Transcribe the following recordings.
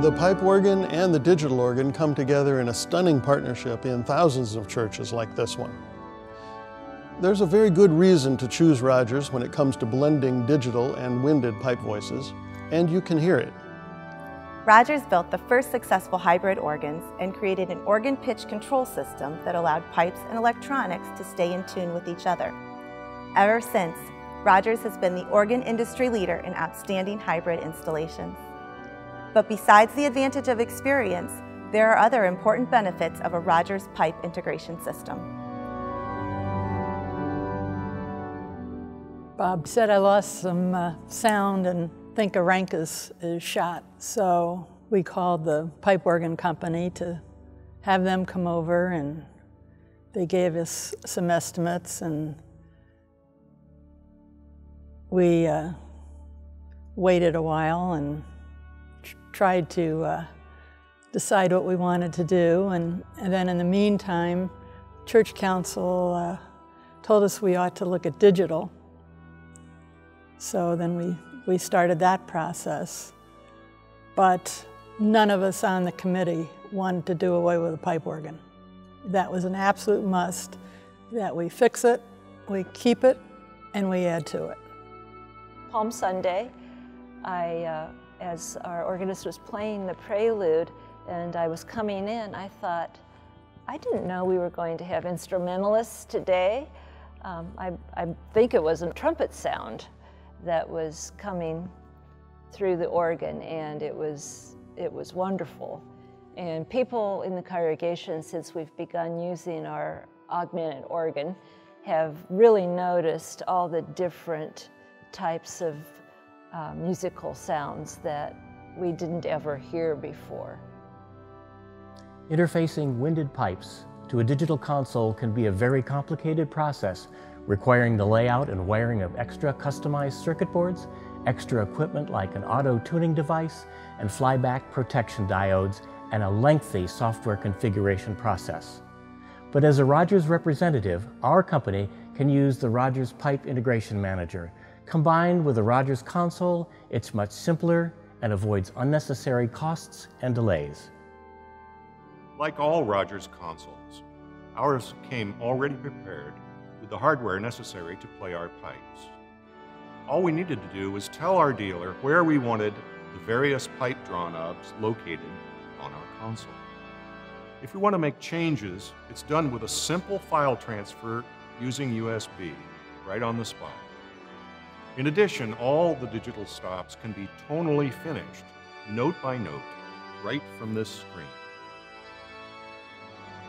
The pipe organ and the digital organ come together in a stunning partnership in thousands of churches like this one. There's a very good reason to choose Rodgers when it comes to blending digital and winded pipe voices, and you can hear it. Rodgers built the first successful hybrid organs and created an organ pitch control system that allowed pipes and electronics to stay in tune with each other. Ever since, Rodgers has been the organ industry leader in outstanding hybrid installations. But besides the advantage of experience, there are other important benefits of a Rodgers pipe integration system. Bob said I lost some uh, sound and think a rank is, is shot. So we called the pipe organ company to have them come over and they gave us some estimates and we uh, waited a while and tried to uh, decide what we wanted to do. And, and, then in the meantime, church council uh, told us we ought to look at digital. So then we, we started that process. But none of us on the committee wanted to do away with the pipe organ. That was an absolute must, that we fix it, we keep it, and we add to it. Palm Sunday, I, uh, as our organist was playing the prelude and I was coming in, I thought, I didn't know we were going to have instrumentalists today. Um, I, I think it was a trumpet sound that was coming through the organ and it was, it was wonderful. And people in the congregation, since we've begun using our augmented organ, have really noticed all the different types of uh, musical sounds that we didn't ever hear before. Interfacing winded pipes to a digital console can be a very complicated process requiring the layout and wiring of extra customized circuit boards, extra equipment like an auto tuning device, and flyback protection diodes, and a lengthy software configuration process. But as a Rodgers representative, our company can use the Rodgers Pipe Integration Manager. Combined with the Rodgers console, it's much simpler and avoids unnecessary costs and delays. Like all Rodgers consoles, ours came already prepared with the hardware necessary to play our pipes. All we needed to do was tell our dealer where we wanted the various pipe draw knobs located on our console. If we want to make changes, it's done with a simple file transfer using USB, right on the spot. In addition, all the digital stops can be tonally finished, note by note, right from this screen.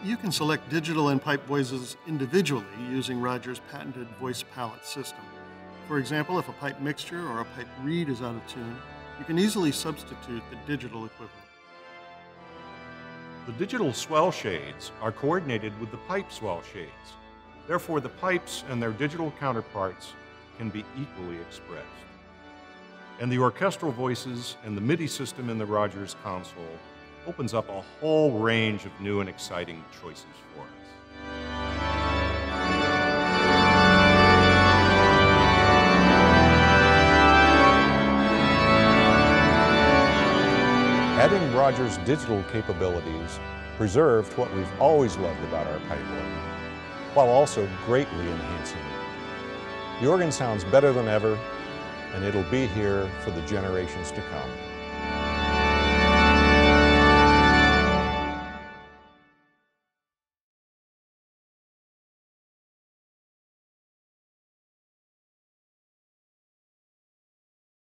You can select digital and pipe voices individually using Rodgers' patented voice palette system. For example, if a pipe mixture or a pipe reed is out of tune, you can easily substitute the digital equivalent. The digital swell shades are coordinated with the pipe swell shades. Therefore, the pipes and their digital counterparts can be equally expressed. And the orchestral voices and the MIDI system in the Rodgers console opens up a whole range of new and exciting choices for us. Adding Rodgers' digital capabilities preserved what we've always loved about our pipe organ, while also greatly enhancing it. The organ sounds better than ever, and it'll be here for the generations to come.